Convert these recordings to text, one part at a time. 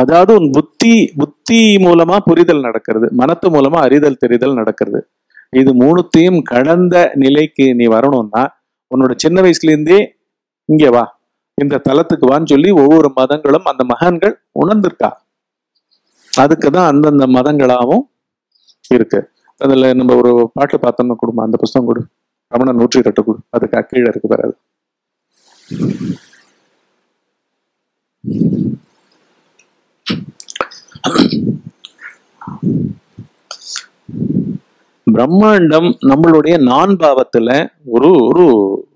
அதாவது உன் புத்தி புத்தி மூலமா புரிதல் நடக்கிறது. மனத்து மூலமா அறிதல் தெரிதல் நடக்கிறது. இது மூணுத்தையும் கடந்த நிலைக்கு நீ வரணும்னா உன்னோட சின்ன வயசுல இருந்தே இங்க வா. இந்த தலத்துக்கு வான்னு சொல்லி ஒவ்வொரு மதங்களும் அந்த மகான்கள் உணர்ந்திருக்கா? அதுக்கு தான் அந்தந்த மதங்களாகவும் இருக்கு. அதுல நம்ம ஒரு பாட்டு பார்த்தோம்னா கொடுமா அந்த புஸ்தகம் கொடு. ரமண நூற்றி எட்டு கொடு. அதுக்கு கீழே இருக்கு பாரு அது. பிரம்மாண்டம் நம்மளுடைய நான் பாவத்துல ஒரு ஒரு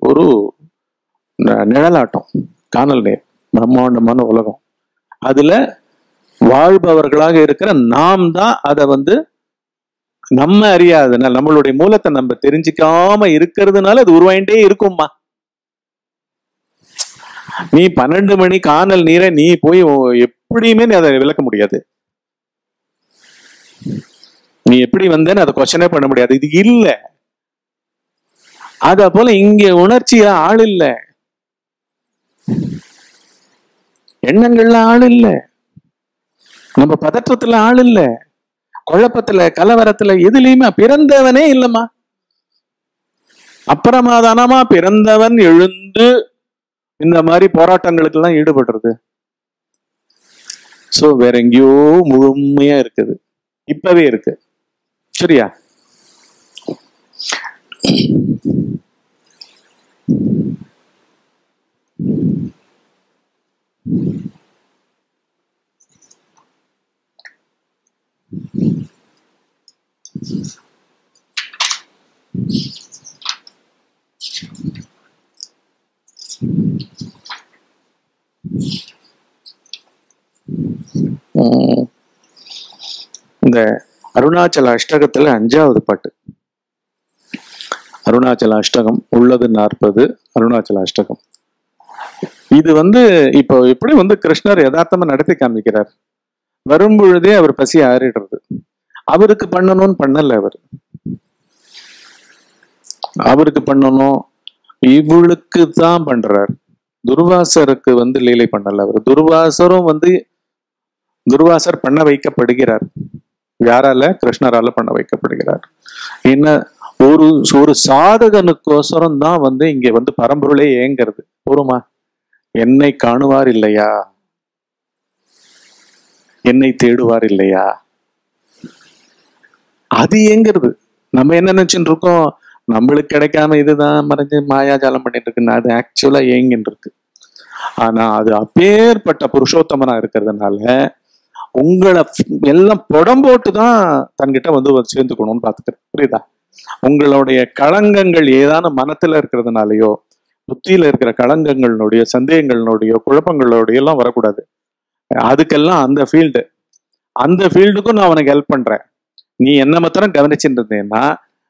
ஒரு நிழலாட்டம் காணல் நேர் பிரம்மாண்டமான உலகம். அதுல வாழ்பவர்களாக இருக்கிற நாம் தான் அதை வந்து நம்ம அறியாதனால நம்மளுடைய மூலத்தை நம்ம தெரிஞ்சுக்காம இருக்கிறதுனால அது உருவாயிட்டே இருக்கும்மா. நீ பன்னெண்டு மணி காணல் நீரை நீ போய் எப்படியுமே நீ அதை விளக்க முடியாது. நீ எப்படி வந்தேன்னு அதை கொஸ்டனே பண்ண முடியாது. இது இல்ல. அத போல இங்க உணர்ச்சியில ஆள் இல்ல. எண்ணங்கள்ல ஆள் இல்ல. நம்ம பதற்றத்துல ஆள் இல்ல. குழப்பத்துல கலவரத்துல எதுலயுமே பிறந்தவனே இல்லம்மா. அப்புறமாதானமா பிறந்தவன் எழுந்து இந்த மாதிரி போராட்டங்களுக்கு எல்லாம் ஈடுபடுறது. சோ வேற எங்கேயோ முழுமையா இருக்குது. இப்பவே இருக்கு. சரியா? உம் இந்த அருணாச்சல அஷ்டகத்துல அஞ்சாவது பாட்டு. அருணாச்சல அஷ்டகம் உள்ளது நாற்பது அருணாச்சல அஷ்டகம். இது வந்து இப்போ எப்படி வந்து கிருஷ்ணர் யதார்த்தமா நடத்தி காமிக்கிறார்? வரும் பொழுதே அவர் பசி ஆறிடுறது. அவருக்கு பண்ணணும்னு பண்ணல அவர். அவருக்கு பண்ணணும் இவளுக்கு தான் பண்றார். துர்வாசருக்கு வந்து லீலை பண்ணல அவர். துர்வாசரும் வந்து துர்வாசர் பண்ண வைக்கப்படுகிறார். யாரால? கிருஷ்ணரால பண்ண வைக்கப்படுகிறார். என்ன? ஒரு ஒரு சாதகனுக்கோசரம் தான் வந்து இங்க வந்து பரம்பொருளே ஏங்கிறது போருமா என்னை காணுவார் இல்லையா? என்னை தேடுவார் இல்லையா? அது ஏங்கிறது நம்ம என்ன நினைச்சுட்டு இருக்கோம் நம்மளுக்கு கிடைக்காம இதுதான் மறைஞ்சு மாயாஜாலம் பண்ணிட்டு இருக்குன்னு அது ஆக்சுவலா ஏங்கின்னு இருக்கு ஆனா அது அப்பேற்பட்ட புருஷோத்தமனா இருக்கிறதுனால உங்களை எல்லாம் புடம் போட்டு தான் தன்கிட்ட வந்து சேர்ந்துக்கணும்னு பார்த்துக்கிறேன். புரியுதா? உங்களுடைய களங்கங்கள் ஏதான மனத்துல இருக்கிறதுனாலயோ புத்தியில இருக்கிற களங்கங்களினுடைய சந்தேகங்களினுடைய குழப்பங்களோடைய எல்லாம் வரக்கூடாது. அதுக்கெல்லாம் அந்த ஃபீல்டு அந்த ஃபீல்டுக்கும் நான் அவனுக்கு ஹெல்ப் பண்றேன். நீ என்ன மாத்திரம் கவனிச்சுட்டு இருந்தேன்னா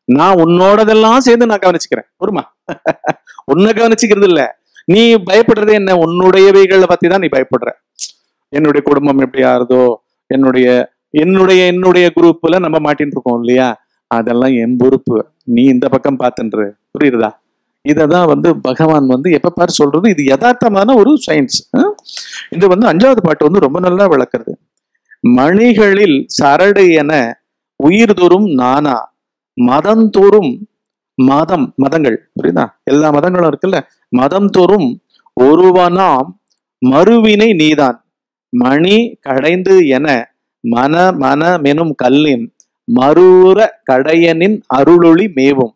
நான் உன்னோடதெல்லாம் சேர்ந்து நான் கவனிச்சுக்கிறேன். ஒருமா உன்னை கவனிச்சுக்கிறது இல்ல நீ பயப்படுறது என்ன? உன்னுடையவைகளை பத்தி தான் நீ பயப்படுற. என்னுடைய குடும்பம் எப்படி ஆறுதோ என்னுடைய என்னுடைய என்னுடைய குரூப்ல நம்ம மாட்டின்னு இருக்கோம் இல்லையா? அதெல்லாம் என் பொறுப்பு. நீ இந்த பக்கம் பார்த்துன்ற. புரியுதா? இததான் வந்து பகவான் வந்து எப்ப பாரு சொல்றது இது யதார்த்தமான ஒரு சயின்ஸ் இது வந்து அஞ்சாவது பாட்டு வந்து ரொம்ப நல்லா விளக்குறது. மணிகளில் சரடு என உயிர்தோறும் நானா மதந்தோறும் மதம் மதங்கள். புரியுதா? எல்லா மதங்களும் இருக்குல்ல? மதம் தோறும் ஒருவனாம் மறுவினை நீதான். மணி கடைந்து என மன மனமெனும் கல்லின் மறுவர கடையனின் அருளொளி மேவும்.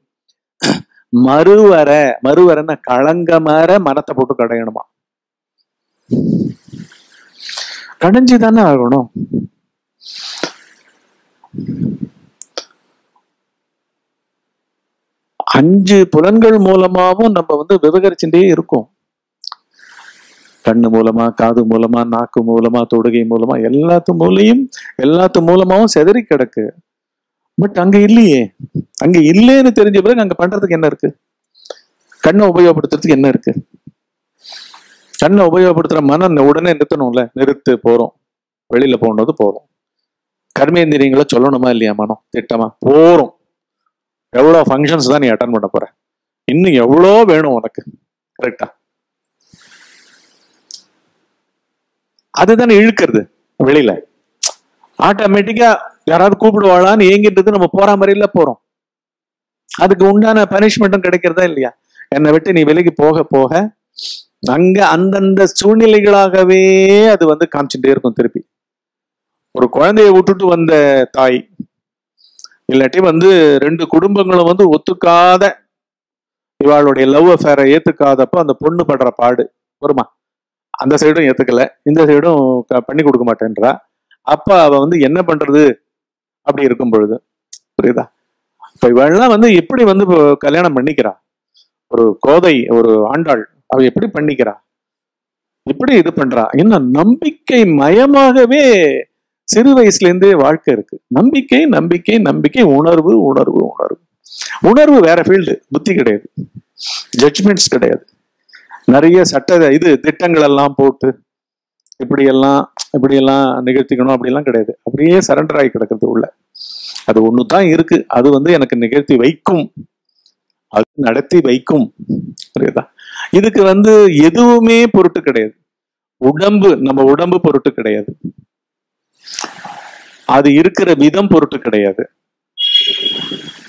மறுவர மறுவரன களங்கமர மனத்தை போட்டு கடையணுமா? கடைஞ்சுதானே ஆகணும். அஞ்சு புலன்கள் மூலமாவும் நம்ம வந்து விவகரிச்சுட்டே இருக்கோம். கண்ணு மூலமா காது மூலமா நாக்கு மூலமா தொடுகை மூலமா எல்லாத்து மூலையும் எல்லாத்து மூலமாவும் செதறி கிடக்கு. பட் அங்க இல்லையே. அங்க இல்லைன்னு தெரிஞ்ச பிறகு அங்க பண்றதுக்கு என்ன இருக்கு? கண்ணை உபயோகப்படுத்துறதுக்கு என்ன இருக்கு? கண்ணை உபயோகப்படுத்துற மனம் உடனே நிறுத்தணும்ல. நிறுத்து போறோம். வெளியில போனது போறோம். கர்மேந்திரியங்களை சொல்லணுமா இல்லையா மனம்? திட்டமா. போறோம். எவ்வளோ ஃபங்க்ஷன்ஸ் தான் நீ அட்டன் பண்ண போற? இன்னும் எவ்வளோ வேணும் உனக்கு. கரெக்டா அதுதானே இழுக்கிறது வெளியில. ஆட்டோமேட்டிக்கா யாராவது கூப்பிடுவாளான்னு ஏங்கிட்டு நம்ம போற மாதிரில போறோம். அதுக்கு உண்டான பனிஷ்மெண்ட்டும் கிடைக்கிறதா இல்லையா? என்னை விட்டு நீ விலைக்கு போக போக அங்க அந்தந்த சூழ்நிலைகளாகவே அது வந்து காமிச்சுட்டே இருக்கும் திருப்பி. ஒரு குழந்தைய விட்டுட்டு வந்த தாய் இல்லாட்டி வந்து ரெண்டு குடும்பங்களும் வந்து ஒத்துக்காத இவாளுடைய லவ் அஃபேரை ஏத்துக்காதப்ப அந்த பொண்ணு படுற பாடு. வருமா? அந்த சைடும் ஏத்துக்கல. இந்த சைடும் க- பண்ணி கொடுக்க மாட்டேன்றா. அப்போ அவள் வந்து என்ன பண்றது? அப்படி இருக்கும் பொழுது புரியுதா? இப்போ இவெல்லாம் வந்து எப்படி வந்து இப்போ கல்யாணம் பண்ணிக்கிறா? ஒரு கோதை ஒரு ஆண்டாள் அவள் எப்படி பண்ணிக்கிறா? எப்படி இது பண்றா? என்ன நம்பிக்கை மயமாகவே சிறு வயசுல இருந்தே வாழ்க்கை இருக்கு. நம்பிக்கை நம்பிக்கை நம்பிக்கை உணர்வு உணர்வு உணர்வு. உணர்வு வேற ஃபீல்டு புத்தி கிடையாது. ஜட்ஜ்மெண்ட்ஸ் கிடையாது. நிறைய சட்ட இது திட்டங்கள் எல்லாம் போட்டு இப்படியெல்லாம் இப்படியெல்லாம் எல்லாம் நிகழ்த்திக்கணும் அப்படிலாம் கிடையாது. அப்படியே சரண்டர் ஆகி கிடக்கிறது உள்ள. அது ஒன்று தான் இருக்கு. அது வந்து எனக்கு நிகழ்த்தி வைக்கும். அது நடத்தி வைக்கும். புரியுதா? இதுக்கு வந்து எதுவுமே பொருட்டு கிடையாது. உடம்பு நம்ம உடம்பு பொருட்டு கிடையாது. அது இருக்கிற விதம் பொருட்டு கிடையாது.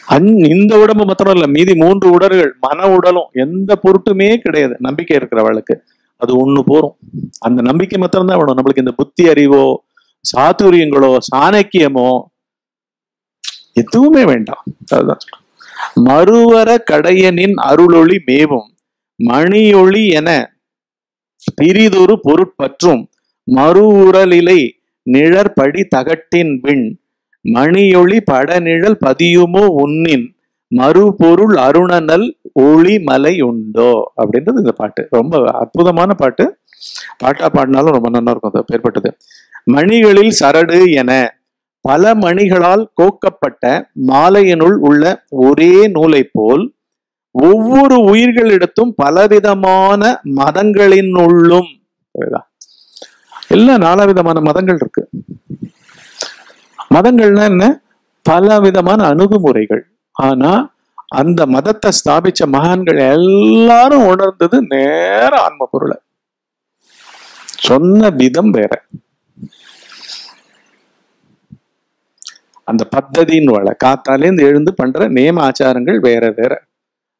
அந் இந்த உடம்பு மாத்திரம் இல்ல மீதி மூன்று உடல்கள் மன உடலும் எந்த பொருட்டுமே கிடையாது. நம்பிக்கை இருக்கிறவளுக்கு அது ஒண்ணு போறோம் அந்த நம்பிக்கை மாத்திரம்தான் வேணும். நம்மளுக்கு இந்த புத்தி அறிவோ சாத்துரியங்களோ சாணக்கியமோ எதுவுமே வேண்டாம். அதுதான் மறுவர கடையனின் அருளொளி மேவும். மணியொளி என பிரிதொரு பொருட்பற்றும். மறு உரலிலை நிழற்படி தகட்டின் விண் மணியொளி படநிழல் பதியுமோ உன்னின் மறுபொருள் அருணனல் ஒளி மலை உண்டோ? அப்படின்றது இந்த பாட்டு. ரொம்ப அற்புதமான பாட்டு. பாட்டா பாடினாலும் ரொம்ப நல்லா இருக்கும். அது பேர்பட்டது. மணிகளில் சரடு என பல மணிகளால் கோக்கப்பட்ட மாலையினுள் உள்ள ஒரே நூலை போல் ஒவ்வொரு உயிர்களிடத்தும் பலவிதமான மதங்களினுள்ளும். எல்லாம் நாலா விதமான மதங்கள் இருக்கு. மதங்கள்னா என்ன? பல விதமான அணுகுமுறைகள். ஆனா அந்த மதத்தை ஸ்தாபிச்ச மகான்கள் எல்லாரும் உணர்ந்தது நேர ஆன்ம பொருளை சொன்ன விதம் வேற. அந்த பத்ததின்னு வள காத்தாலேருந்து எழுந்து பண்ற நியம ஆச்சாரங்கள் வேற வேற.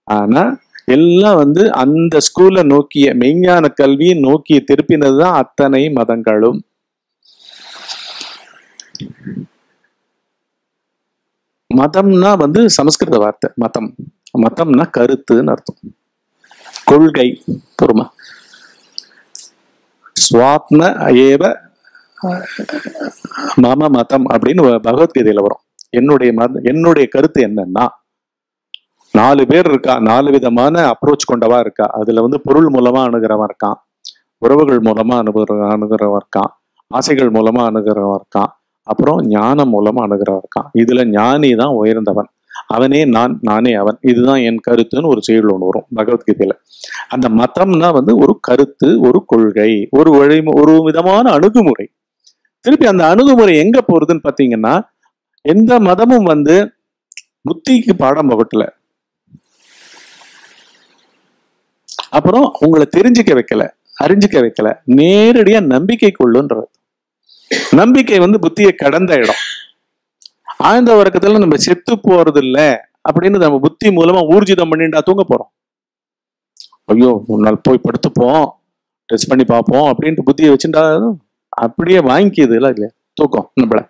ஆனா எல்லாம் வந்து அந்த ஸ்கூல நோக்கிய மெய்ஞான கல்வியை நோக்கி திருப்பினதுதான் அத்தனை மதங்களும். மதம்னா வந்து சமஸ்கிருத வார்த்தை மதம். மதம்னா கருத்துன்னு அர்த்தம். கொள்கை பொறுமா. சுவாத்ம ஏவ மம மதம் அப்படின்னு பகவத்கீதையில வரும். என்னுடைய மத என்னுடைய கருத்து என்னன்னா நாலு பேர் இருக்கா நாலு விதமான அப்ரோச் கொண்டவா இருக்கா அதுல வந்து பொருள் மூலமா அணுகிறவன் இருக்கான் உறவுகள் மூலமா அணுகிற அணுகிறவன் இருக்கான் ஆசைகள் மூலமா அணுகிறவன் இருக்கான் அப்புறம் ஞானம் மூலமா அணுகிறவன் இருக்கான். இதுல ஞானி தான் உயர்ந்தவன். அவனே நான் நானே அவன். இதுதான் என் கருத்துன்னு ஒரு செயல் ஒன்று வரும் பகவத்கீதையில. அந்த மதம்னா வந்து ஒரு கருத்து ஒரு கொள்கை ஒரு வழி ஒரு விதமான அணுகுமுறை. திருப்பி அந்த அணுகுமுறை எங்க போறதுன்னு பாத்தீங்கன்னா எந்த மதமும் வந்து புத்திக்கு பாடம் புகட்டல அப்புறம் உங்களை தெரிஞ்சுக்க வைக்கல அறிஞ்சிக்க வைக்கல நேரடியா நம்பிக்கை கொள்ளுன்றது நம்பிக்கை வந்து புத்தியை கடந்த இடம். ஆழ்ந்த உறக்கத்துல நம்ம செத்து போறது இல்ல அப்படின்னு நம்ம புத்தி மூலமா ஊர்ஜிதம் பண்ணிட்டா தூங்க போறோம். ஐயோ ஒரு நாள் போய் படுத்துப்போம் டெஸ்ட் பண்ணி பார்ப்போம் அப்படின்ட்டு புத்தியை வச்சுட்டா அப்படியே வாங்கிக்கிது இல்ல இல்லையா? தூக்கம் நம்மள.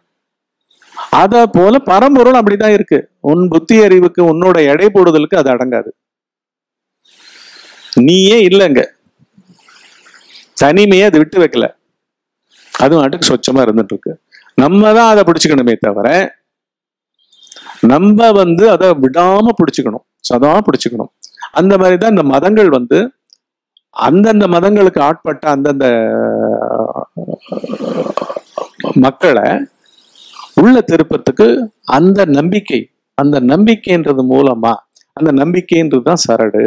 அத போல பரம்பொருள் அப்படிதான் இருக்கு. உன் புத்தி அறிவுக்கு உன்னோட எடை போடுதலுக்கு அது அடங்காது. நீயே இல்லைங்க. தனிமையை அது விட்டு வைக்கல. அது அட்டுக்கு சொச்சமா இருந்துட்டு இருக்கு நம்ம தான் அதை பிடிச்சுக்கணுமே தவிர நம்ம வந்து அதை விடாம பிடிச்சுக்கணும். சதா பிடிச்சுக்கணும். அந்த மாதிரி தான் இந்த மதங்கள் வந்து அந்தந்த மதங்களுக்கு ஆட்பட்ட அந்தந்த மக்களை உள்ள திருப்பத்துக்கு அந்த நம்பிக்கை அந்த நம்பிக்கைன்றது மூலமா அந்த நம்பிக்கைன்றது தான் சரடு.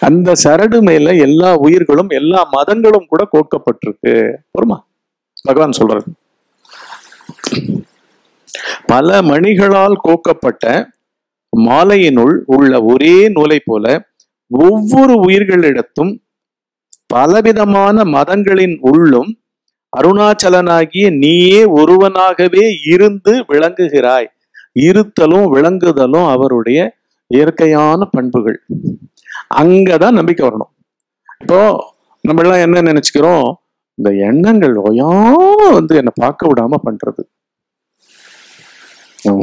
அந்த சரடு மேல எல்லா உயிர்களும் எல்லா மதங்களும் கூட கோக்கப்பட்டிருக்கு பொறுமா? பகவான் சொல்றது பல மணிகளால் கோக்கப்பட்ட மாலையினுள் உள்ள ஒரே நூலை போல ஒவ்வொரு உயிர்களிடத்தும் பலவிதமான மதங்களின் உள்ளும் அருணாச்சலனாகிய நீயே ஒருவனாகவே இருந்து விளங்குகிறாய். இருத்தலும் விளங்குதலும் அவருடைய இயற்கையான பண்புகள். அங்கதான் நம்பிக்கை வரணும். இப்போ நம்ம எல்லாம் என்ன நினைச்சுக்கிறோம்? இந்த எண்ணங்கள் ஓயாம வந்து என்னை பார்க்க விடாம பண்றது.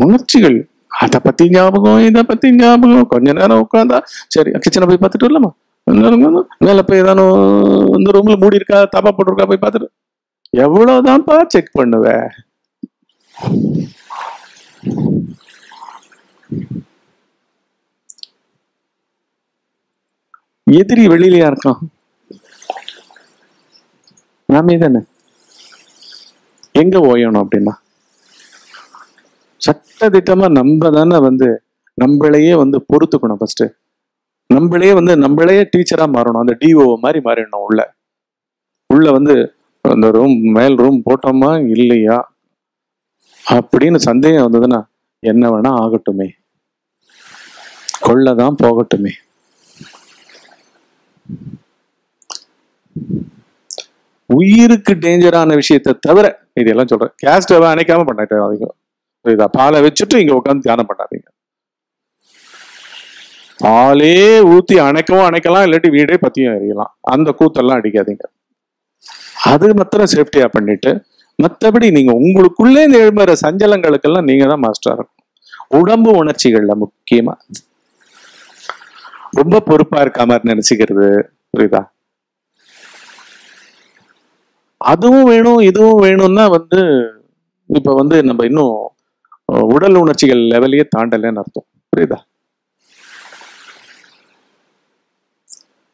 உணர்ச்சிகள் அதை பத்தி ஞாபகம் இதை பத்தி ஞாபகம் கொஞ்ச நேரம் உட்காந்தா சரி கிச்சனை போய் பார்த்துட்டு வரலாமா? மேல போய் ஏதானோ இந்த ரூம்ல மூடி இருக்கா தாப்பா போட்டிருக்கா போய் பார்த்துட்டு. எவ்வளவுதான்ப்பா செக் பண்ணுவ? எதிரி வெளியிலயா இருக்கான்? நாமே தானே எங்க ஓயணும் அப்படின்னா? சட்ட திட்டமா நம்ம தானே வந்து நம்மளையே வந்து பொறுத்துக்கணும் ஃபர்ஸ்ட் நம்மளே வந்து நம்மளே டீச்சரா மாறணும். அந்த டிஓ மாதிரி மாறிடணும் உள்ள. உள்ள வந்து அந்த ரூம் மேல் ரூம் போட்டோமா இல்லையா? அப்படின்னு சந்தேகம் வந்ததுன்னா என்ன வேணா ஆகட்டுமே. கொள்ளதான் போகட்டுமே. உயிருக்கு டேஞ்சரான விஷயத்தை தவிர இதெல்லாம் சொல்றேன். கேஸ்ட் அணைக்காம பண்ணாதீங்க புரியுதா? பாலை வச்சுட்டு இங்க உட்காந்து தியானம் பண்ணாதீங்க. பாலே ஊத்தி அணைக்கவும் அணைக்கலாம் இல்லாட்டி வீடே பத்தியும் எறியலாம் அந்த கூத்தெல்லாம் அடிக்காதீங்க. அது மாத்திரம் சேஃப்டியா பண்ணிட்டு மற்றபடி நீங்க உங்களுக்குள்ளே இந்த எழும்புற சஞ்சலங்களுக்கெல்லாம் நீங்க தான் மாஸ்டரா இருக்கும் உடம்பு உணர்ச்சிகள்ல முக்கியமா. ரொம்ப பொறுப்பா இருக்க மாதிரி நினைச்சுக்கிறது புரியுதா? அதுவும் வேணும் இதுவும் வேணும்னா வந்து இப்ப வந்து நம்ம இன்னும் உடல் உணர்ச்சிகள் லெவலையே தாண்டலைன்னு அர்த்தம் புரியுதா?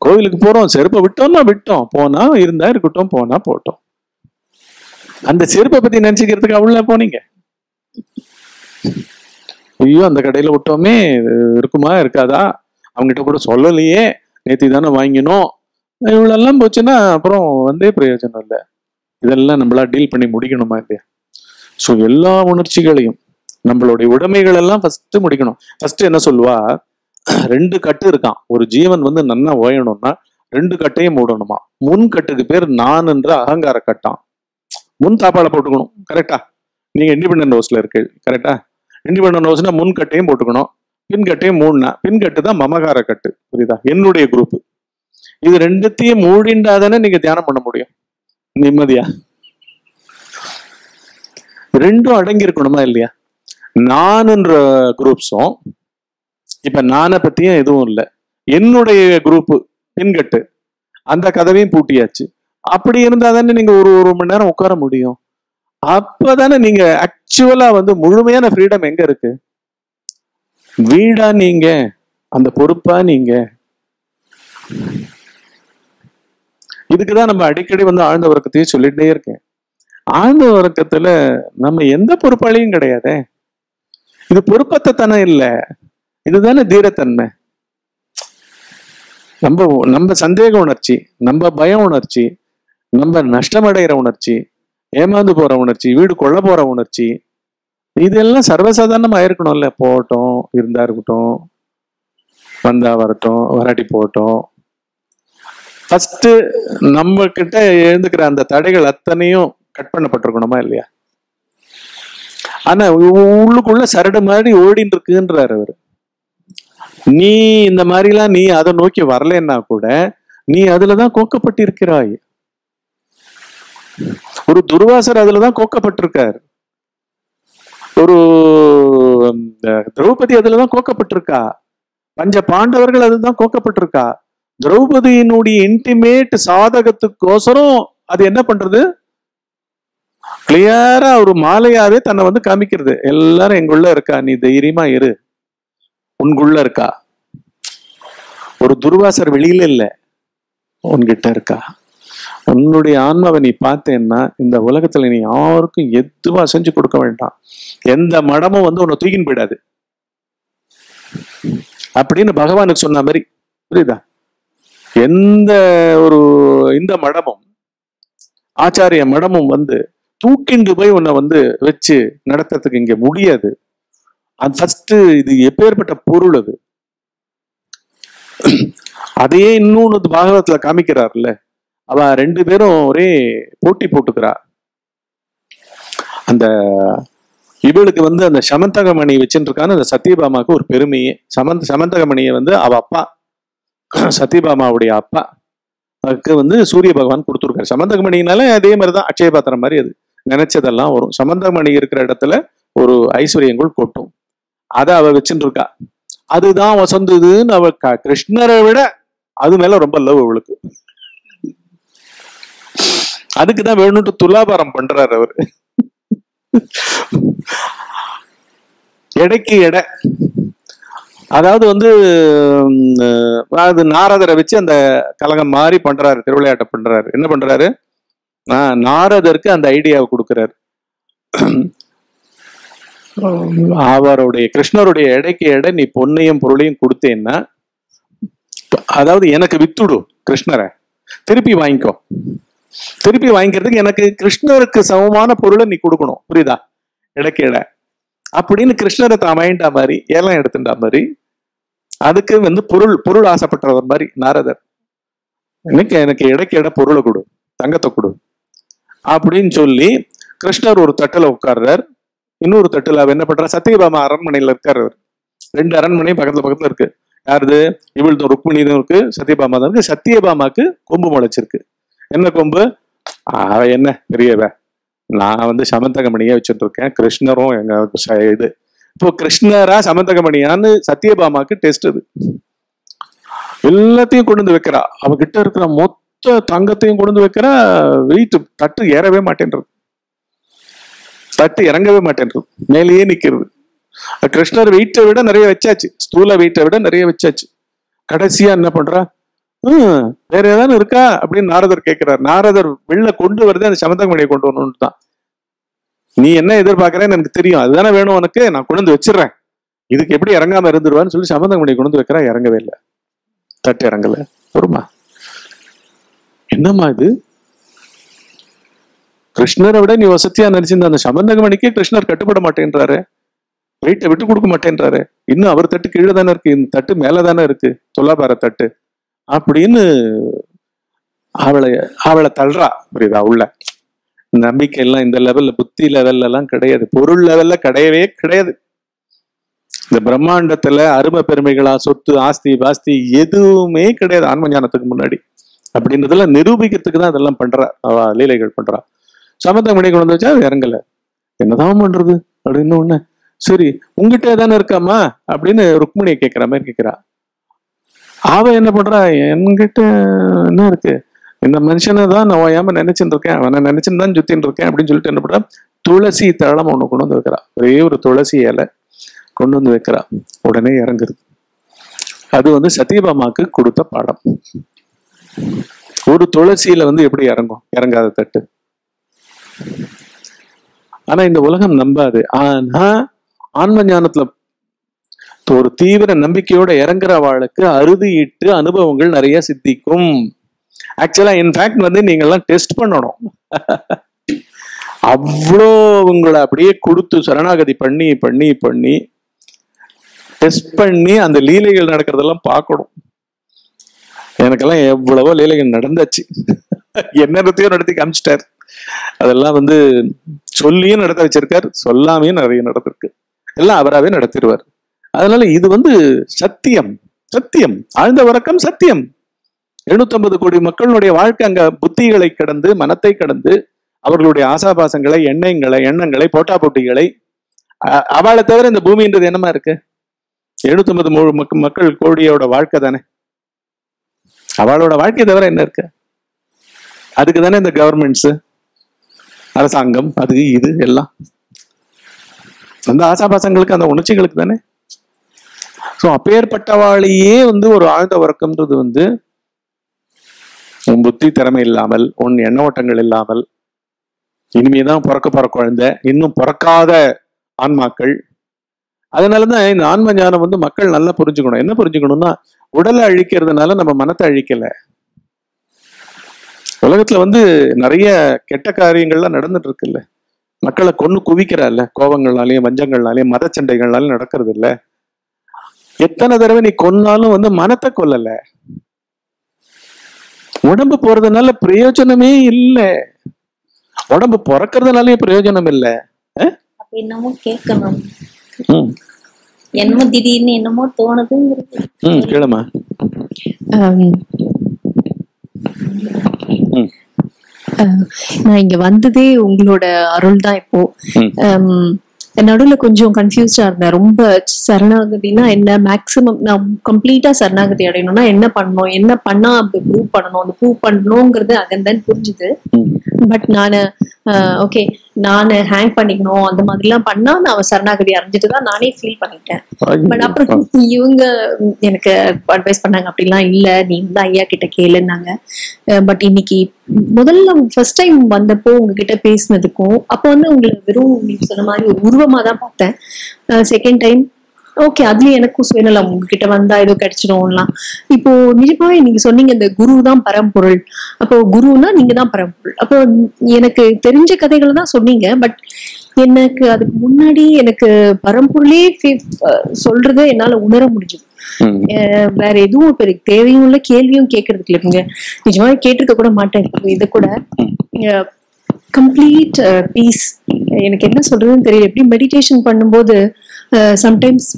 கோவிலுக்கு போறோம் செருப்பை விட்டோம்னா விட்டோம் போனா இருந்தா இருக்கட்டும் போனா போட்டோம். அந்த செருப்பை பத்தி நினைச்சுக்கிறதுக்கு அவ்வளவு போனீங்க. ஐயோ அந்த கடையில விட்டோமே இருக்குமா இருக்காதா? அவங்ககிட்ட கூட சொல்லலையே நேத்தி தானே வாங்கினோம். இவ்வளெல்லாம் போச்சுன்னா அப்புறம் வந்தே பிரயோஜனம் இல்லை. இதெல்லாம் நம்மளா டீல் பண்ணி முடிக்கணுமா இல்லையா? ஸோ எல்லா உணர்ச்சிகளையும் நம்மளுடைய உடைமைகள் எல்லாம் ஃபர்ஸ்ட் முடிக்கணும். ஃபர்ஸ்ட் என்ன சொல்லுவா? ரெண்டு கட்டு இருக்கான் ஒரு ஜீவன் வந்து நன்னா ஓயணும்னா ரெண்டு கட்டையும் மூடணுமா? முன் கட்டுக்கு பேர் நான் என்ற அகங்கார கட்டான் முன் தாப்பால போட்டுக்கணும். கரெக்டா நீங்க இண்டிபெண்டன்ட் ஹவுஸ்ல இருக்கு. கரெக்டா இண்டிபெண்டன்ட் ஹவுஸ்னா முன் கட்டையும் போட்டுக்கணும். பின் கட்டையும் பின்கட்டு பின் கட்டு தான் மமகார கட்டு புரியுதா? என்னுடைய குரூப் இது ரெண்டுத்தையும் மூடிண்டாதானே நீங்க தியானம் பண்ண முடியும்? நிம்மதியா? ரெண்டும் அடங்கி இருக்கணுமா இல்லையா? நானுன்ற குரூப்ஸும் இப்ப நானை பத்தியும் எதுவும் இல்லை. என்னுடைய குரூப் பின்கட்டு. அந்த கதவையும் பூட்டியாச்சு. அப்படி இருந்தா தானே நீங்க ஒரு ஒரு மணி நேரம் உட்கார முடியும். அப்பதானே நீங்க ஆக்சுவலா வந்து முழுமையான ஃப்ரீடம் எங்க இருக்கு? வீடா நீங்க? அந்த பொறுப்பா நீங்க? இதுக்குதான் நம்ம அடிக்கடி வந்து ஆழ்ந்த உறக்கத்தையே சொல்லிட்டே இருக்கேன். ஆழ்ந்த உறக்கத்துல நம்ம எந்த பொறுப்பாளியும் கிடையாதே. இது பொறுப்பத்தனம் இல்லை. இதுதானே தீரத்தன்மை. நம்ம நம்ம சந்தேக உணர்ச்சி நம்ம பய உணர்ச்சி நம்ம நஷ்டமடைகிற உணர்ச்சி ஏமாந்து போற உணர்ச்சி வீடு கொள்ள போற உணர்ச்சி இதெல்லாம் சர்வசாதாரணமா இருக்கணும்ல. போகட்டும் இருந்தா இருக்கட்டும் வந்தா வரட்டும் வராட்டி போகட்டும். ஃபஸ்ட்டு நம்ம கிட்ட எழுந்துக்கிற அந்த தடைகள் அத்தனையும் கட் பண்ணப்பட்டிருக்கணுமா இல்லையா? ஆனா உள்ளுக்குள்ள சரடு மாதிரி ஓடின்னு இருக்குன்றாரு அவரு. நீ இந்த மாதிரிலாம் நீ அதை நோக்கி வரலன்னா கூட நீ அதுலதான் கோக்கப்பட்டிருக்கிறாய். ஒரு துர்வாசர் அதுலதான் கோக்கப்பட்டிருக்கார். ஒரு திரௌபதி திரௌபதி அதுலதான் கோக்கப்பட்டிருக்கா? பஞ்ச பாண்டவர்கள் அதுதான் கோக்கப்பட்டிருக்கா? திரௌபதியினுடைய இன்டிமேட் சாதகத்துக்கோசரம் அது என்ன பண்றது? கிளியரா ஒரு மாலையாவே தன்னை வந்து காமிக்கிறது. எல்லாரும் எங்குள்ள இருக்கா? நீ தைரியமா இரு. உன்குள்ள இருக்கா? ஒரு துர்வாசர் வெளியில இல்லை. உன்கிட்ட இருக்கா? உன்னுடைய ஆன்மாவை நீ பார்த்தேன்னா இந்த உலகத்துல நீ யாருக்கும் எதுவா செஞ்சு கொடுக்க வேண்டாம். எந்த மடமும் வந்து உன்னை தூக்கின்னு போயிடாது. அப்படின்னு பகவானுக்கு சொன்ன மாதிரி புரியுதா? எந்த ஒரு இந்த மடமும் ஆச்சாரிய மடமும் வந்து தூக்கிண்டு போய் உன்னை வந்து வச்சு நடத்துறதுக்கு இங்க முடியாது. அது ஃபர்ஸ்ட் இது எப்பேற்பட்ட பொருள் அது? அதையே இன்னொன்னு பாகவத்துல காமிக்கிறார்ல அவ ரெண்டு பேரும் ஒரே போட்டி போட்டுக்கிறா. அந்த இவளுக்கு வந்து அந்த சமந்தகமணி வச்சுட்டு அந்த சத்யபாமாவுக்கு ஒரு பெருமையே. சமந்த சமந்தகமணியை வந்து அவ அப்பா சத்யபாமாவுடைய அப்பா. அதுக்கு வந்து சூரிய பகவான் கொடுத்துருக்காரு. சமந்தகமணினால அதே மாதிரிதான் அட்சய பாத்திரம் மாதிரி அது. நினைச்சதெல்லாம் வரும். சமந்தகமணி இருக்கிற இடத்துல ஒரு ஐஸ்வர்யங்கள் கொட்டும். அதை அவ வச்சுருக்கா அதுதான் வசந்ததுன்னு அவ க- கிருஷ்ணரை விட அது மேல ரொம்ப லவ் அவளுக்கு. அதுக்குதான் வேணும்ட்டு துலாபாரம் பண்றாரு அவரு. எடைக்கு எடை. அதாவது வந்து அது நாரதரை வச்சு அந்த கலகம் மாதிரி பண்றாரு திருவிளையாட்டை பண்றாரு. என்ன பண்றாரு? ஆஹ், நாரதருக்கு அந்த ஐடியாவை கொடுக்கிறாரு. அவருடைய கிருஷ்ணருடைய எடைக்கு எடை நீ பொன்னையும் பொருளையும் கொடுத்தேன்னா அதாவது எனக்கு வித்துடு கிருஷ்ணரை. திருப்பி வாங்கிக்கோ. திருப்பி வாங்கிக்கிறதுக்கு எனக்கு கிருஷ்ணருக்கு சமமான பொருளை நீ கொடுக்கணும். புரியுதா? இடக்கேட அப்படின்னு கிருஷ்ணரை தான் வாங்கிட்டா மாதிரி ஏலம் எடுத்துட்டா மாதிரி அதுக்கு வந்து பொருள் பொருள் ஆசைப்பட்டவர் மாதிரி நாரதர். எனக்கு எனக்கு இடைக்கு பொருளை கொடு தங்கத்தை கொடு. அப்படின்னு சொல்லி கிருஷ்ணர் ஒரு தட்டில் உட்கார்றார். இன்னொரு தட்டில் அவர் என்ன பண்றார் சத்தியபாமா அரண்மனையில இருக்காரு ரெண்டு அரண்மனையும் பக்கத்துல பக்கத்துல இருக்கு. யாருது? இவள் ருக்மிணியும் இருக்கு சத்தியபாமா தான் இருக்கு. சத்தியபாமாக்கு கொம்பு முளைச்சிருக்கு. என்ன கொம்பு? அவ என்ன? பெரியவ நான் வந்து சமந்தகமணியே வச்சுட்டு இருக்கேன் கிருஷ்ணரும் எங்க இது. இப்போ கிருஷ்ணரா சமந்தகமணியான்னு சத்யபாமாக்கு டெஸ்ட் இது. எல்லாத்தையும் கொண்டு வந்து வைக்கிறா. அவகிட்ட இருக்கிற மொத்த தங்கத்தையும் கொண்டு வந்து வைக்கிறா. வெயிட் தட்டு ஏறவே மாட்டேன்றது. தட்டு இறங்கவே மாட்டேன்றது. மேலேயே நிக்கிறது. கிருஷ்ணர் வெயிட்டை விட நிறைய வச்சாச்சு. ஸ்தூல வெயிட்டை விட நிறைய வச்சாச்சு. கடைசியா என்ன பண்றா? வேற ஏதாவது இருக்கா? அப்படின்னு நாரதர் கேட்கிறார் நாரதர் வெளில கொண்டு வருது அந்த சமந்தகமணியை கொண்டு வரணும்னு தான். நீ என்ன எதிர்பார்க்கறேன்னு எனக்கு தெரியும். அதுதானே வேணும் உனக்கு? நான் கொண்டு வந்து வச்சிடுறேன். இதுக்கு எப்படி இறங்காம இருந்துருவான்னு சொல்லி சமந்தகமணி கொண்டு வந்து வைக்கிறா இறங்கவே இல்லை. தட்டு இறங்கல. பொறுமா என்னம்மா இது? கிருஷ்ணரை விட நீ வசதியா நினைச்சிருந்த அந்த சமந்தகமணிக்கே கிருஷ்ணர் கட்டுப்பட மாட்டேன்றாரு. வெயிட்டை விட்டு கொடுக்க மாட்டேன்றாரு. இன்னும் அவர் தட்டு கீழே தானே இருக்கு. இந்த தட்டு மேல தானே இருக்கு. தொல்லாபார தட்டு. அப்படின்னு அவளை அவளை தள்ளுறா புரியுதா உள்ள. நம்பிக்கை எல்லாம் இந்த லெவல்ல புத்தி லெவல்ல எல்லாம் கிடையாது. பொருள் லெவல்ல கிடையவே கிடையாது. இந்த பிரம்மாண்டத்துல அருமை பெருமைகளா சொத்து ஆஸ்தி பாஸ்தி எதுவுமே கிடையாது ஆன்ம ஞானத்துக்கு முன்னாடி. அப்படின்றதுல நிரூபிக்கிறதுக்கு தான் இதெல்லாம் பண்றா அவ லீலைகள் பண்றா. சமத்த மணி கொண்டு வச்சா இறங்கல. என்னதான் பண்றது? அப்படின்னு ஒண்ணு சரி உங்ககிட்ட தானே இருக்காமா அப்படின்னு ருக்மிணியை கேட்கிற மாதிரி கேட்கிறா அவ என்ன பண்றா? என்கிட்ட என்ன இருக்கு? இந்த மனுஷனை தான் நான் ஓயாம நினைச்சுட்டு இருக்கேன் அவனை நினைச்சுன்னு தான் சுத்தின்னு இருக்கேன் அப்படின்னு சொல்லிட்டு என்ன பண்றா? துளசி தளம் ஒண்ணு கொண்டு வந்து வைக்கிறா. ஒரே ஒரு துளசி இலை கொண்டு வந்து வைக்கிறா. உடனே இறங்குது. அது வந்து சத்யபாமாக்கு கொடுத்த பாடம். ஒரு துளசியில வந்து எப்படி இறங்கும்? இறங்காத தட்டு. ஆனா இந்த உலகம் நம்பாது. ஆனா ஆன்ம ஞானத்துல ஒரு தீவிர நம்பிக்கையோட இறங்குற வாளுக்கு அறுதியிட்டு அனுபவங்கள் நிறைய சித்திக்கும். ஆக்சுவலா இன்ஃபேக்ட் வந்து நீங்க எல்லாம் டெஸ்ட் பண்ணணும். அவ்வளோ உங்களை அப்படியே கொடுத்து சரணாகதி பண்ணி பண்ணி பண்ணி டெஸ்ட் பண்ணி அந்த லீலைகள் நடக்கிறதெல்லாம் பார்க்கணும். எனக்கெல்லாம் எவ்வளவோ லீலைகள் நடந்தாச்சு. என்னத்தையும் நடத்தி காமிச்சிட்டார். அதெல்லாம் வந்து சொல்லியும் நடத்த வச்சிருக்கார் சொல்லாமையும் நிறைய நடந்திருக்கு. எல்லாம் அவராகவே நடத்திடுவார். அதனால இது வந்து சத்தியம் சத்தியம். ஆழ்ந்த உறக்கம் சத்தியம். 750 கோடி மக்களுடைய வாழ்க்கை அங்க புத்திகளை கடந்து மனத்தை கடந்து அவர்களுடைய ஆசாபாசங்களை எண்ணங்களை எண்ணங்களை போட்டா போட்டிகளை அவளை தவிர இந்த பூமின்றது என்னமா இருக்கு? 750 மூணு மக்கள் கோடியோட வாழ்க்கை தானே? அவளோட வாழ்க்கை தவிர என்ன இருக்கு? அதுக்கு தானே இந்த கவர்மெண்ட்ஸ் அரசாங்கம் அது இது எல்லாம். அந்த ஆசாபாசங்களுக்கு அந்த உணர்ச்சிகளுக்கு தானே? ஸோ அப்பேற்பட்டவாளையே வந்து ஒரு ஆழ்ந்த உறக்கம்ன்றது வந்து உன் புத்தி திறமை இல்லாமல் உன் எண்ண ஓட்டங்கள் இல்லாமல் இனிமேதான் பிறக்க போற குழந்தை இன்னும் பிறக்காத ஆன்மாக்கள். அதனாலதான் இந்த ஆன்ம ஞானம் வந்து மக்கள் நல்லா புரிஞ்சுக்கணும். என்ன புரிஞ்சுக்கணும்னா உடலை அழிக்கிறதுனால நம்ம மனத்தை அழிக்கல. உலகத்துல வந்து நிறைய கெட்ட காரியங்கள்லாம் நடந்துட்டு இருக்குல்ல மக்களை கொண்டு குவிக்கிறாள்ல கோபங்கள்னாலையும் வஞ்சங்கள்னாலையும் மத சண்டைகள்னாலையும் நடக்கிறது இல்லை எத்தனை தடவை நீ கொன்னாலும் வந்து மனத்தை கொல்லல? உடம்பு போறதுனால பிரயோஜனமே இல்லை. உடம்பு பிறக்கிறதுனாலயும் பிரயோஜனம் இல்லை. அப்ப என்னமோ கேட்கணும். ம். என்னமோ திடீர்னு என்னமோ தோணுதுங்கிறது. ம் கேளுமா. நான் இங்க வந்ததே உங்களோட அருள் தான் இப்போ நடுவுல கொஞ்சம் கன்ஃபியூஸ்டா இருந்தேன். ரொம்ப சரணாகதினா என்ன? மேக்சிமம் நான் கம்ப்ளீட்டா சரணாகதி அடையணும்னா என்ன பண்ணணும்? என்ன பண்ணா அப்படி ப்ரூவ் பண்ணணும்? அந்த ப்ரூவ் பண்ணணுங்கிறது அகந்தன் புரிஞ்சுது. பட் நான் ஓகே நான் ஹேங் பண்ணிக்கணும். அந்த மாதிரிலாம் பண்ணா நான் சரணாகதி அடைஞ்சிட்டு தான் நானே ஃபீல் பண்ணிட்டேன். பட் அப்புறம் இவங்க எனக்கு அட்வைஸ் பண்ணாங்க. அப்படிலாம் இல்ல. நீ வந்து ஐயா கிட்ட கேளுன்னாங்க பட் இன்னைக்கு முதல்ல ஃபர்ஸ்ட் டைம் வந்தப்போ உங்ககிட்ட பேசினதுக்கும் அப்போ வந்து உங்களை வெறும் நீங்க சொன்ன மாதிரி ஒரு உருவமா தான் பார்த்தேன். செகண்ட் டைம் ஓகே அதுலயும் எனக்கும் சுயநலம் உங்ககிட்ட வந்தா ஏதோ கிடைச்சிடும்லாம். இப்போ நிஜமாவே நீங்க சொன்னீங்க இந்த குரு தான் பரம்பொருள். அப்போ குருன்னா நீங்க தான் பரம்பொருள். அப்போ எனக்கு தெரிஞ்ச கதைகளை தான் சொன்னீங்க பட் எனக்கு அதுக்கு முன்னாடி எனக்கு பரம்பொருளே சொல்றதை என்னால உணர முடிஞ்சது. வேற எதுவும் இப்ப தேவையும் இல்ல கேள்வியும் கேட்கறதுக்கு இல்லைங்க நிஜமாவே கேட்டிருக்க கூட மாட்டேன். இது கூட. கம்ப்ளீட் பீஸ் எனக்கு என்ன சொல்றதுன்னு தெரியல. எப்படி மெடிடேஷன் பண்ணும்போது சம்டைம்ஸ்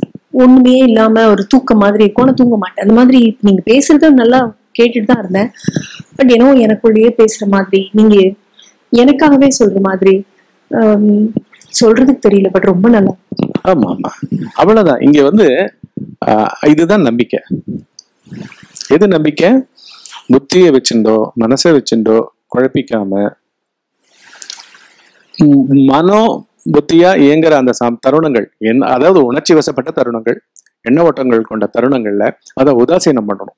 ஒண்ணுமே இல்லாம ஒரு தூக்கம் மாதிரி இருக்கும். ஆனா தூங்க மாட்டேன். அந்த மாதிரி நீங்க பேசுறத நல்லா கேட்டுட்டு தான் இருந்தேன். பட் என்னவோ எனக்குள்ளேயே பேசுற மாதிரி நீங்க எனக்காகவே சொல்ற மாதிரி சொல்றதுக்கு தெரியல. பட் ரொம்ப நல்லா. ஆமா ஆமா அவ்வளவுதான். இங்க வந்து இதுதான் நம்பிக்கை. எது நம்பிக்கை? புத்தியை வச்சுண்டோ மனசை வச்சுண்டோ குழப்பிக்காம மனோ புத்தியா இயங்குற அந்த தருணங்கள் என் அதாவது உணர்ச்சி வசப்பட்ட தருணங்கள் எண்ண ஓட்டங்கள் கொண்ட தருணங்கள்ல அதை உதாசீனம் பண்ணணும்.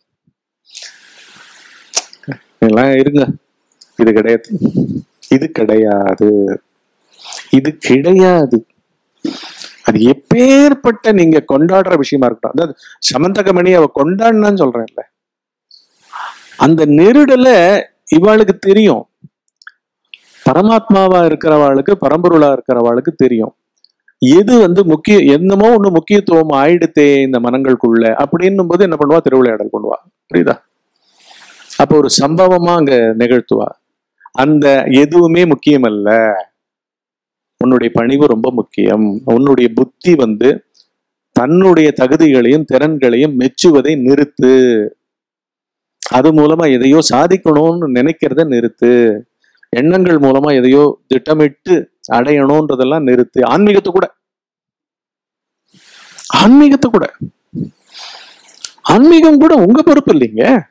எல்லாம் இருங்க. இது கிடையாது. இது கிடையாது. இது கிடையாது. அது எப்பேற்பட்ட நீங்க கொண்டாடுற விஷயமா இருக்கட்டும். அதாவது சமந்தகமணி அவ கொண்டாடினான்னு சொல்றேன்ல. அந்த நெருடல இவாளுக்கு தெரியும். பரமாத்மாவா இருக்கிறவாளுக்கு பரம்பொருளா இருக்கிறவாளுக்கு தெரியும். எது வந்து முக்கிய என்னமோ ஒண்ணு முக்கியத்துவம் ஆயிடுத்தே இந்த மனங்களுக்குள்ள அப்படின்னும் போது என்ன பண்ணுவா? திருவிளையாடல் பண்ணுவா புரியுதா? அப்போ ஒரு சம்பவமா அங்க நிகழ்த்துவா. அந்த எதுவுமே முக்கியம் அல்ல உன்னுடைய பணிவு ரொம்ப முக்கியம். உன்னுடைய புத்தி வந்து தன்னுடைய தகுதிகளையும் திறன்களையும் மெச்சுவதை நிறுத்து. அது மூலமா எதையோ சாதிக்கணும்னு நினைக்கிறத நிறுத்து. எண்ணங்கள் மூலமா எதையோ திட்டமிட்டு அடையணும்ன்றதெல்லாம் நிறுத்து. ஆன்மீகத்தை கூட. ஆன்மீகத்தை கூட. ஆன்மீகம் கூட உங்க பொறுப்பு இல்லைங்க.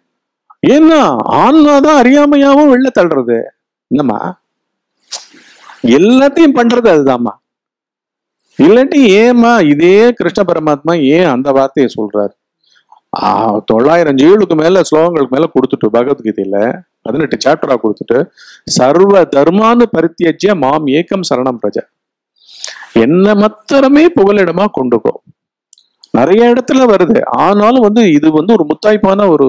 ஏன்னா ஆன்மாதான் அறியாமையாவும் வெளில தள்ளுறது. என்னம்மா? எல்லாத்தையும் பண்றது அதுதாம்மா. இல்லாட்டி ஏமா இதே கிருஷ்ண பரமாத்மா ஏன் அந்த வார்த்தையை சொல்றாரு? ஆஹ் தொள்ளாயிரம் ஜீவலுக்கு மேல ஸ்லோகங்களுக்கு மேல கொடுத்துட்டு பகவத்கீதையில பதினெட்டு சாப்டரா கொடுத்துட்டு சர்வ தர்மானு பரித்தியஜ்ய மாம் ஏக்கம் சரணம் பிரஜா. என்ன மாத்திரமே புகலிடமா கொண்டுக்கோ. நிறைய இடத்துல வருது. ஆனாலும் வந்து இது வந்து ஒரு முத்தாய்ப்பான ஒரு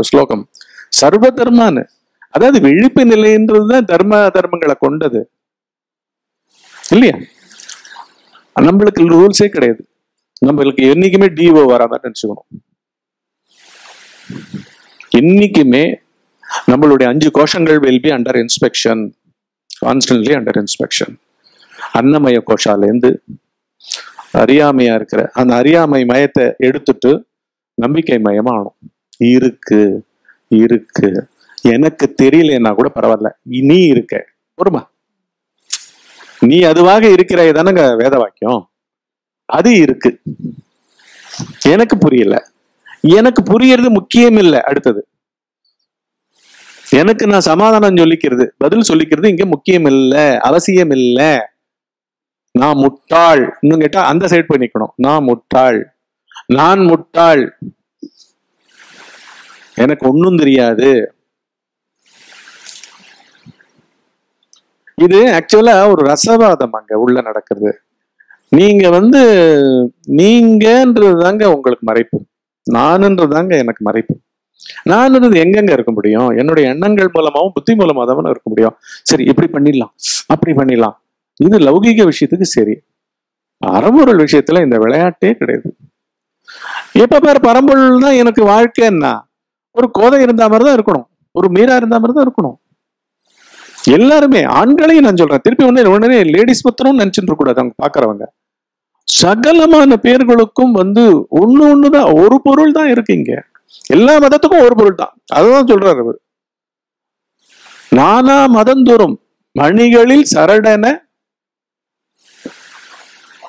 ஸ்லோகம். சர்வ தர்மானு. அதாவது விழிப்பு நிலைன்றதுதான் தர்ம தர்மங்களை கொண்டது. இல்லையா? நம்மளுக்கு ரூல்ஸே கிடையாது. நம்மளுக்கு என்னைக்குமே டிஓ வராம நினைச்சுக்கணும். என்னைக்குமே நம்மளுடைய அஞ்சு கோஷங்கள் will be under inspection constantly under inspection அன்னமய கோஷாலேருந்து அறியாமையா இருக்கிற அந்த அறியாமை மயத்தை எடுத்துட்டு நம்பிக்கை மயமா ஆகணும் இருக்கு இருக்கு. எனக்கு தெரியலன்னா கூட பரவாயில்ல. நீ இருக்க. பொறுமா. நீ அதுவாக இருக்கிறாய் தானங்க வேத வாக்கியம் அது இருக்கு. எனக்கு புரியல. எனக்கு புரியறது முக்கியம் இல்லை அடுத்தது. எனக்கு நான் சமாதானம் சொல்லிக்கிறது பதில் சொல்லிக்கிறது இங்க முக்கியம் இல்லை அவசியம் இல்லை. நான் முட்டாள். இன்னும் கேட்டா அந்த சைடு போய் நிக்கணும். நான் முட்டாள். நான் முட்டாள். எனக்கு ஒன்றும் தெரியாது. இது ஆக்சுவலா ஒரு ரசவாதம் அங்க உள்ள நடக்கிறது. நீங்க வந்து நீங்கன்றது தாங்க உங்களுக்கு மறைப்பு. நானுன்றது தாங்க எனக்கு மறைப்பு. நானுன்றது எங்கெங்க இருக்க முடியும்? என்னுடைய எண்ணங்கள் மூலமாவும் புத்தி மூலமாக தான் இருக்க முடியும். சரி இப்படி பண்ணிடலாம். அப்படி பண்ணிடலாம். இது லௌகிக விஷயத்துக்கு சரி. பரம்பொருள் விஷயத்துல இந்த விளையாட்டே கிடையாது. எப்ப பாரு பரம்பொருள் தான் எனக்கு வாழ்க்கைன்னா ஒரு கோதை இருந்தா மாதிரி தான் இருக்கணும். ஒரு மீரா இருந்தா மாதிரி தான் இருக்கணும். எல்லாருமே ஆண்களையும் நான் சொல்றேன். திருப்பி உடனே உடனே லேடிஸ் பத்திரம் நினைச்சுட்டு இருக்க கூடாது அவங்க பாக்குறவங்க. சகலமான பேர்களுக்கும் வந்து ஒண்ணு ஒண்ணுதான் ஒரு பொருள் தான் இருக்கு இங்க. எல்லா மதத்துக்கும் ஒரு பொருள் தான். அதுதான் சொல்றாரு அவர். நானா மதந்தோறும் மணிகளில் சரடன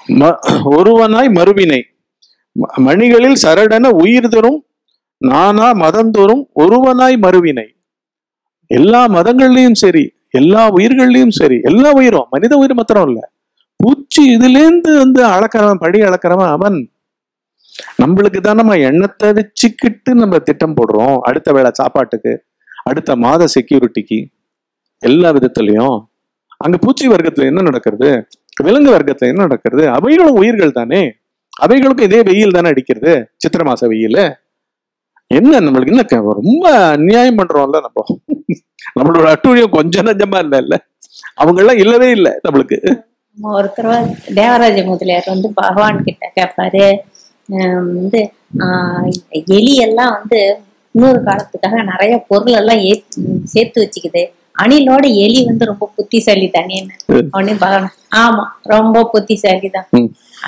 ம- ஒருவனாய் மறுவினை ம- மணிகளில் சரடன உயிர் தரும் நானா மதந்தோறும் ஒருவனாய் மறுவினை எல்லா மதங்கள்லயும் சரி எல்லா உயிர்கள்லயும் சரி எல்லா உயிரும் மனித உயிர் மாத்திரம் இல்ல. பூச்சி இதுலேருந்து வந்து அளக்கிறவன் படி அளக்கிறவன் அவன். நம்மளுக்கு தான் நம்ம எண்ணத்தை வச்சுக்கிட்டு நம்ம திட்டம் போடுறோம். அடுத்த வேளை சாப்பாட்டுக்கு அடுத்த மாத செக்யூரிட்டிக்கு எல்லா விதத்துலையும். அங்க பூச்சி வர்க்கத்துல என்ன நடக்கிறது? விலங்கு வர்க்கத்துல என்ன நடக்கிறது? அவைகளும் உயிர்கள் தானே. அவைகளுக்கும் இதே வெயில் தானே அடிக்கிறது? சித்திரை மாச வெயில். என்ன நம்மளுக்கு என்ன ரொம்ப அநியாயம் பண்றோம்ல நம்ம. நம்மளோட அட்டூழியம் கொஞ்சம் நஞ்சமா இல்ல இல்ல அவங்க எல்லாம் இல்லவே இல்லை நம்மளுக்கு. நம்ம ஒரு தடவை தேவராஜ முதலியார் வந்து பகவான் கிட்ட கேட்பாரு வந்து எலி எல்லாம் வந்து இன்னொரு காலத்துக்காக நிறைய பொருள் எல்லாம் ஏ சேர்த்து வச்சுக்குது. அணிலோட எலி வந்து ரொம்ப புத்திசாலி தானேன்னு உடனே பகவான். ஆமா ரொம்ப புத்திசாலி தான்.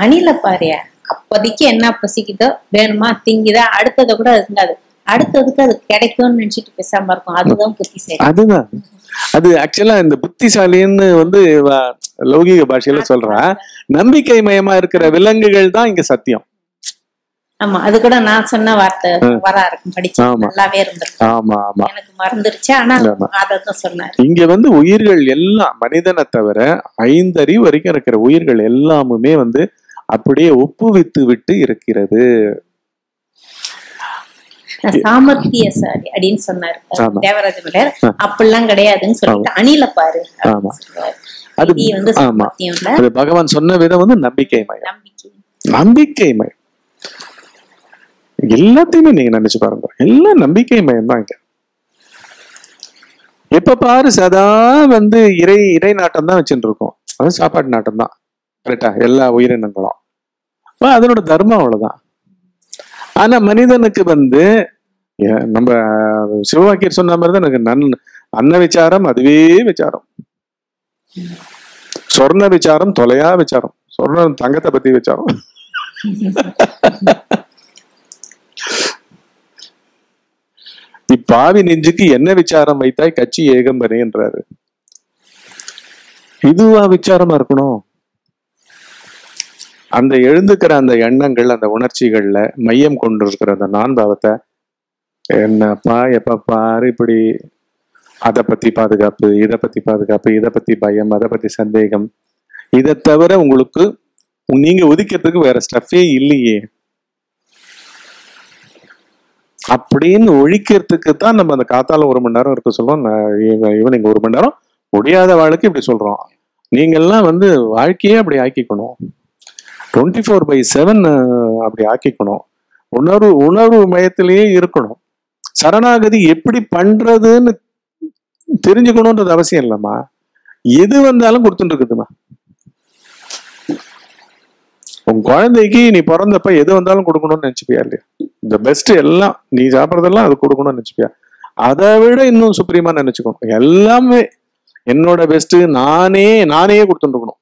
அணில பாரியா அப்போதைக்கு என்ன பசிக்குதோ வேணுமா திங்குதா அடுத்ததை கூட அதுங்காது அடுத்ததுக்கு அது கிடைக்கும்னு நினைச்சிட்டு பேசாம இருக்கும். அதுதான் புத்திசாலி. அதுதான். அது ஆக்சுவலா இந்த புத்திசாலின்னு வந்து லௌகீக பாஷையில சொல்றேன் நம்பிக்கை மயமா இருக்கிற விலங்குகள் தான் இங்க சத்தியம். ஆமா அது கூட நான் சொன்ன வார்த்தை வரா இருக்கும் படிச்சு ஆமா. நல்லாவே இருந்திருக்கும் ஆமா ஆமா. எனக்கு மறந்துருச்சு ஆனா. அதான் சொன்னாரு. இங்க வந்து உயிர்கள் எல்லாம் மனிதனை தவிர ஐந்தறிவு வரைக்கும் இருக்கிற உயிர்கள் எல்லாமுமே வந்து அப்படியே ஒப்புவித்து விட்டு இருக்கிறது. சாமர்த்தியசாலி அப்படின்னு சொன்னாரு. தேவராஜ மலர் அப்படிலாம் கிடையாதுன்னு சொல்லிட்டு அணில பாரு. அது பகவான் சொன்ன விதம் வந்து நம்பிக்கை மயம் நம்பிக்கை. மயம் எல்லாத்தையுமே நீங்க நினைச்சு பாருங்க. எல்லாம் நம்பிக்கை மயம் தான் இங்க. எப்ப பாரு சதா வந்து இறை இறை நாட்டம் தான் வச்சுட்டு இருக்கோம். அது சாப்பாட்டு நாட்டம் தான். கரெக்டா எல்லா உயிரினங்களும். அதனோட தர்மம் அவ்வளவுதான். ஆனா மனிதனுக்கு வந்து நம்ம சிவவாக்கியர் சொன்ன மாதிரி தான் எனக்கு நன் அன்ன விசாரம் அதுவே விசாரம். சொர்ண விசாரம் தொலையா விசாரம். சொர்ணம் தங்கத்தை பத்தி விசாரம். இப்பாவி நெஞ்சுக்கு என்ன விசாரம் வைத்தாய்? கட்சி ஏகம் என்றாரு இதுவா விசாரமா இருக்கணும்? அந்த எழுந்துக்கிற அந்த எண்ணங்கள் அந்த உணர்ச்சிகள்ல மையம் கொண்டு இருக்கிற அந்த நான் பாவத்தை என்னப்பா எப்ப பாரு இப்படி அதை பத்தி பாதுகாப்பு இதை பத்தி பாதுகாப்பு இதை பத்தி பயம் அதை பத்தி சந்தேகம். இதை தவிர உங்களுக்கு நீங்க ஒதுக்கிறதுக்கு வேற ஸ்டஃபே இல்லையே. அப்படின்னு ஒழிக்கிறதுக்கு தான் நம்ம அந்த காத்தால ஒரு மணி நேரம் இருக்க சொல்றோம். ஈவினிங் ஒரு மணி நேரம் முடியாத வாழ்க்கை இப்படி சொல்றோம் நீங்கெல்லாம் வந்து வாழ்க்கையே அப்படி ஆக்கிக்கணும். டுவெண்ட்டி ஃபோர் பை செவன் அப்படி ஆக்கிக்கணும். உணர்வு உணர்வு மயத்திலேயே இருக்கணும். சரணாகதி எப்படி பண்றதுன்னு தெரிஞ்சுக்கணுன்றது அவசியம் இல்லைம்மா. எது வந்தாலும் கொடுத்துட்டுருக்குதுமா உன் குழந்தைக்கு நீ பிறந்தப்ப எது வந்தாலும் கொடுக்கணும்னு நினச்சிப்பியா இல்லையா? இந்த பெஸ்ட் எல்லாம் நீ சாப்பிட்றதெல்லாம் அது கொடுக்கணும்னு நினச்சிப்பியா? அதை விட இன்னும் சுப்ரீமா நினச்சிக்கணும். எல்லாமே என்னோட பெஸ்ட்டு நானே நானே கொடுத்துட்டுருக்கணும்